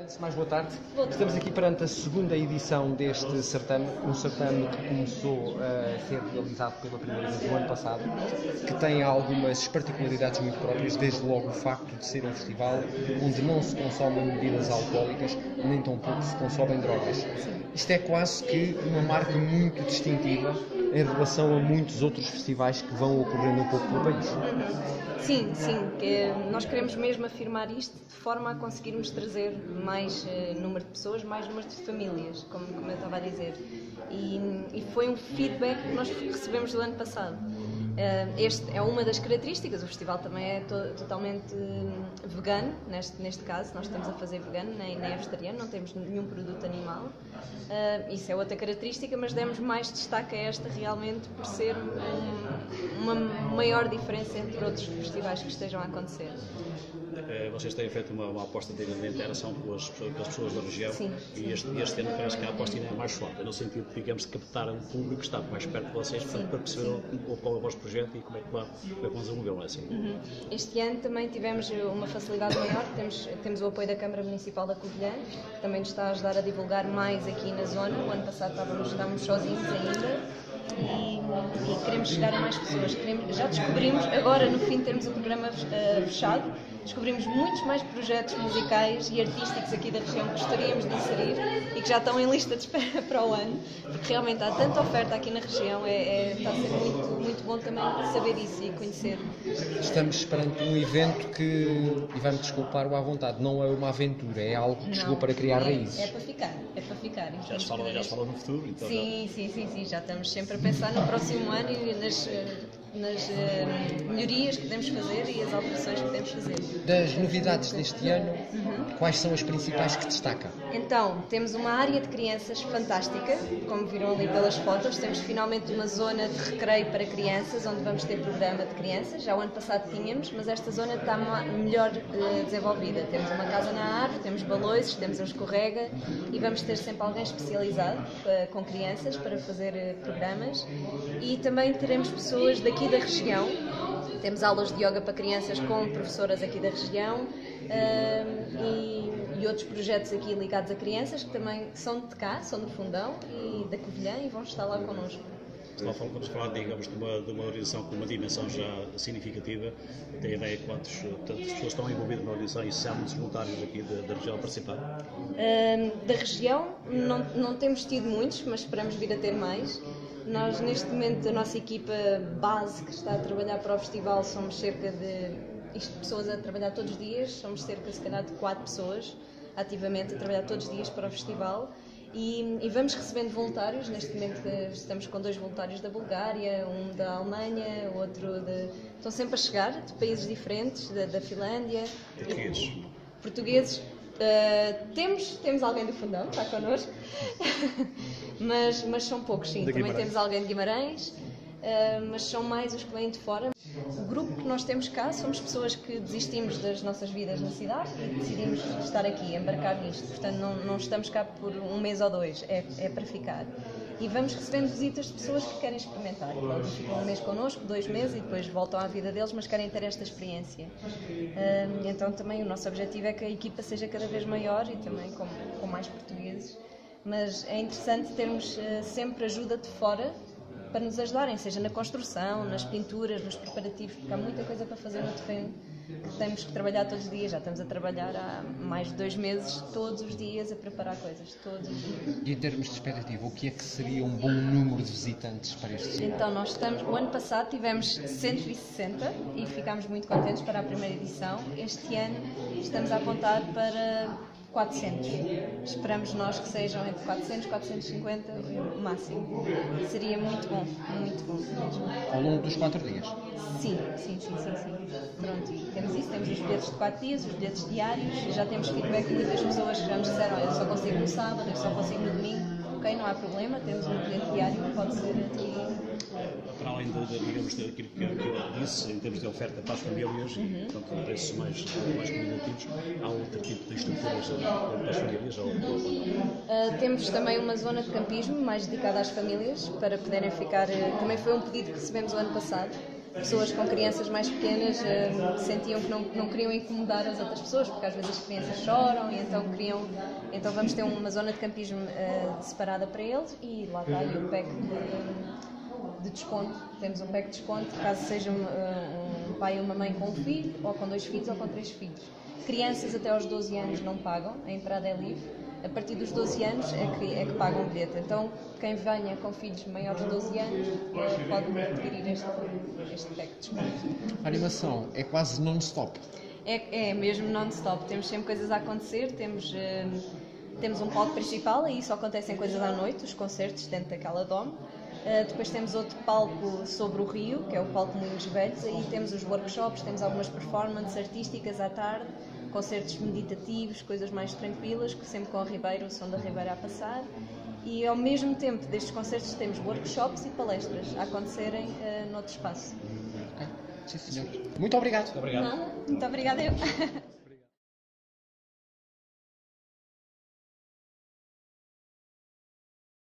Antes de mais, boa tarde. Boa tarde. Estamos aqui perante a segunda edição deste certame, um certame que começou a ser realizado pela primeira vez no ano passado, que tem algumas particularidades muito próprias, desde logo o facto de ser um festival onde não se consomem bebidas alcoólicas, nem tampouco se consomem drogas. Isto é quase que uma marca muito distintiva em relação a muitos outros festivais que vão ocorrendo um pouco pelo país. Sim, sim, que nós queremos mesmo afirmar isto de forma a conseguirmos trazer mais eh, número de pessoas, mais número de famílias, como, como eu estava a dizer. E, e foi um feedback que nós recebemos do ano passado. Eh, este é uma das características, o festival também é to- totalmente hum, vegano, neste, neste caso, nós estamos a fazer vegano, nem, nem vegetariano, não temos nenhum produto animal. Eh, isso é outra característica, mas demos mais destaque a esta realmente por ser um- uma maior diferença entre outros festivais que estejam a acontecer. Eh, Vocês têm feito uma, uma aposta de interação com as, pessoas- com as pessoas da região Sim. e este, este ano parece que a aposta ainda é mais forte, no sentido, digamos, de captar um público que está mais perto de vocês para, para perceber o- qual é o vosso projeto e como é que vai, como é que vão desenvolvê-lo. É assim. Uhum. Este ano também tivemos uma facilidade maior, temos, temos o apoio da Câmara Municipal da Covilhã, que também nos está a ajudar a divulgar mais aqui na zona. O ano passado estávamos, estávamos sozinhos ainda e, e queremos chegar a mais pessoas. Queremos- já descobrimos, agora no fim de termos o programa eh, fechado, descobrimos muitos mais projetos musicais e artísticos aqui da região que gostaríamos de inserir e que já estão em lista de espera para o ano, porque realmente há tanta oferta aqui na região, é, é- está a ser muito, muito bom também saber isso e conhecer. Estamos perante um evento que, e vai-me desculpar o à vontade, não é uma aventura, é algo que chegou Não, para criar é, raízes. É para ficar, é para ficar. E Já se fala, já se fala no futuro, então Sim, sim, sim, sim, já estamos sempre a pensar no próximo ano e nas, eh, nas eh, melhorias que podemos fazer e as alterações que podemos fazer. Das novidades deste ano, Uhum. quais são as principais que destaca? Então, temos uma área de crianças fantástica, como viram ali pelas fotos. Temos finalmente uma zona de recreio para crianças, onde vamos ter programa de crianças. Já o ano passado tínhamos, mas esta zona está melhor eh, desenvolvida. Temos uma casa na árvore, temos balões, temos um escorrega e vamos ter sempre alguém especializado eh, com crianças para fazer eh, programas. E também teremos pessoas daqui da região temos aulas de yoga para crianças com professoras aqui da região e, e outros projetos aqui ligados a crianças que também são de cá, são do Fundão e da Covilhã e vão estar lá connosco. Vamos falar, digamos, de uma, de uma organização com uma dimensão já significativa. Tem ideia de quantas pessoas estão envolvidas na organização e se há muitos voluntários aqui da, da região a participar? Da região não, não temos tido muitos, mas esperamos vir a ter mais. Nós, neste momento, a nossa equipa base que está a trabalhar para o festival somos cerca de isto, pessoas a trabalhar todos os dias, somos cerca, se calhar, de quatro pessoas ativamente a trabalhar todos os dias para o festival. E, e vamos recebendo voluntários. Neste momento eh, estamos com dois voluntários da Bulgária, um da Alemanha, outro de. Estão sempre a chegar de países diferentes, da, da Finlândia. Portugueses. Portugueses. eh, temos, temos alguém do fundão, está connosco, mas, mas são poucos, sim. Também temos alguém de Guimarães, eh, mas são mais os que vêm de fora. O grupo que nós temos cá somos pessoas que desistimos das nossas vidas na cidade e decidimos estar aqui, embarcar nisto. Portanto, não, não estamos cá por um mês ou dois, é, é para ficar. E vamos recebendo visitas de pessoas que querem experimentar. Pronto, ficam um mês connosco, dois meses e depois voltam à vida deles, mas querem ter esta experiência. Hum, então, também o nosso objetivo é que a equipa seja cada vez maior e também com, com mais portugueses. Mas é interessante termos eh, sempre ajuda de fora para nos ajudarem, seja na construção, nas pinturas, nos preparativos, porque há muita coisa para fazer no terreno que temos que trabalhar todos os dias. Já estamos a trabalhar há mais de dois meses, todos os dias, a preparar coisas, todos os dias. E em termos de expectativa, o que é que seria um bom número de visitantes para este festival? Então, nós estamos, o ano passado tivemos 160 e ficámos muito contentes para a primeira edição. Este ano estamos a apontar para 400. Esperamos nós que sejam entre 400 e 450 o máximo. Seria muito bom, muito bom mesmo. Ao longo dos quatro dias. Sim, sim, sim, sim, sim. Pronto, temos isso, temos os bilhetes de 4 dias, os bilhetes diários, e já temos feedback de muitas pessoas que já nos disseram, eu só consigo no sábado, eu só consigo no domingo. Ok, não há problema, temos um bilhete diário que pode ser. Para além de, de, digamos, daquilo que, que eu disse, em termos de oferta para as famílias Uhum. portanto, preços mais, mais há outro tipo de estruturas eh, para as famílias ou, ou? Uh, temos também uma zona de campismo mais dedicada às famílias para poderem ficar. uh, também foi um pedido que recebemos o ano passado. Pessoas com crianças mais pequenas uh, sentiam que não, não queriam incomodar as outras pessoas, porque às vezes as crianças choram e então queriam. Então vamos ter uma zona de campismo uh, separada para eles e lá está o pack de, de desconto. Temos um pack de desconto caso seja um, um pai e uma mãe com um filho, ou com dois filhos, ou com três filhos. Crianças até aos 12 anos não pagam, a entrada é livre a partir dos 12 anos é que, é que pagam o bilhete. Então, quem venha com filhos maiores de 12 anos é, pode adquirir este, este pack de desconto. A animação é quase non-stop. É, é mesmo non-stop. Temos sempre coisas a acontecer, temos, uh, temos um palco principal, e isso acontecem coisas à noite, os concertos dentro daquela dome. Uh, depois temos outro palco sobre o rio, que é o palco Moinhos Velhos, aí temos os workshops, temos algumas performances artísticas à tarde, concertos meditativos, coisas mais tranquilas, sempre com a Ribeiro, o som da Ribeira a passar. E ao mesmo tempo destes concertos temos workshops e palestras a acontecerem uh, noutro espaço. Sim, senhor. Muito obrigado. Muito obrigado. Não, muito obrigada eu.